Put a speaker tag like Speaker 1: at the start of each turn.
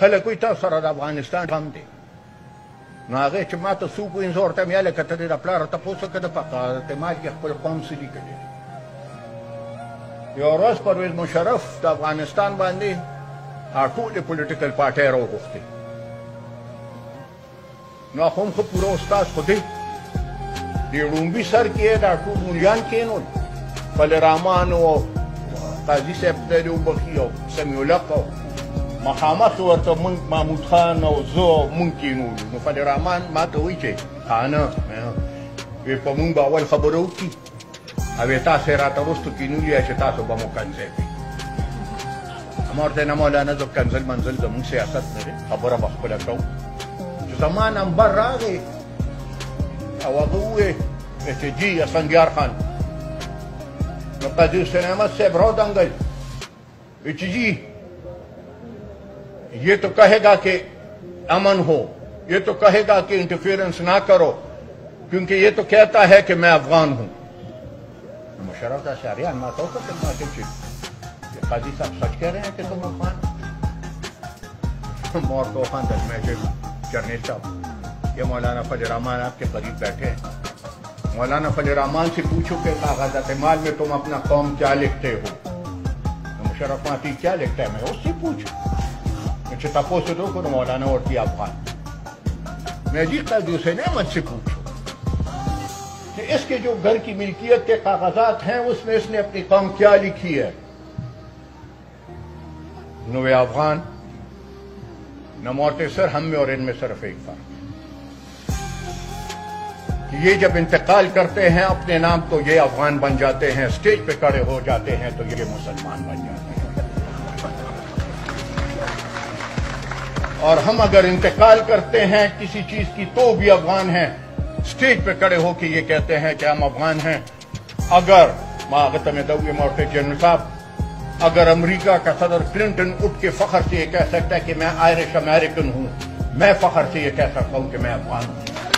Speaker 1: خلک وي تاسو سره د افغانستان غم دی نو هغې چې ما ته څوک وایي زه ورته یم یاله که ته دې د پلاره تپوس وکړه د فقارت مال کې خپل قوم څه دي کړي یو ورځ پرویز مشرف د افغانستان باندې هغه ټولې پولیټیکل پارټۍ راوغوښتې نو هغه هم ښه پوره استاد خو دی د ړومبي سر کې یې دا ټول مولیان کېنول او قاضي صاحب ته دې وبخي او سمیع الحق او مخامخ ورته مونږ محمود خان او زه مونږ کېنولو نو فل رحمان ما ته وایي چې خانه وی په مونږ به اول خبره وکړي او یې تاسې راته وروستو کېنولي چې تاسو به مو کنځل کوي ما ورته نه مولانا زه کنځل منزل زمونږ سیاست نه دی خبره به خپله کوو چې زما نمبر راغی او هغه وویل چې جی اسفندیار خان نو قاضی حسین احمد صاحب رو دنگل چې جی یہ تو کہے گا کہ امن ہو، یہ تو کہے گا کہ انٹرفیئرنس نہ کرو، کیونکہ یہ تو کہتا ہے کہ میں افغان ہوں۔ مشرف کا میں تو قاضی صاحب سچ کہہ رہے ہیں کہ تم افغان مور تو خان دل میں جرنیل صاحب، یہ مولانا فجر رحمان آپ کے قریب بیٹھے ہیں۔ مولانا فجر رحمان سے پوچھو کہ کاغذات مال میں تم اپنا قوم کیا لکھتے ہو؟ مشرف ماتی کیا لکھتا ہے؟ میں اس سے پوچھوں۔ اچھا تپو سے تو کنو مولانا اورتی افغان. میں جی قاضی حسین احمد سے پوچھو کہ اس کے جو گھر کی ملکیت کے کاغذات ہیں، اس میں اس نے اپنی قوم کیا لکھی ہے؟ نوے افغان نموتے سر، ہم میں اور ان میں صرف ایک فرق۔ یہ جب انتقال کرتے ہیں، اپنے نام تو یہ افغان بن جاتے ہیں، اسٹیج پہ کڑے ہو جاتے ہیں، تو یہ مسلمان بن جاتے ہیں۔ اور ہم اگر انتقال کرتے ہیں، کسی چیز کی تو بھی افغان ہیں۔ اسٹیج پہ کڑے ہو کے یہ کہتے ہیں کہ ہم افغان ہیں۔ اگر ماغتم دوی مورتے جنرل صاحب، اگر امریکہ کا صدر کلنٹن اٹھ کے فخر سے یہ کہہ سکتا ہے کہ میں آئرش امریکن ہوں، میں فخر سے یہ کہہ سکتا ہوں کہ میں افغان ہوں۔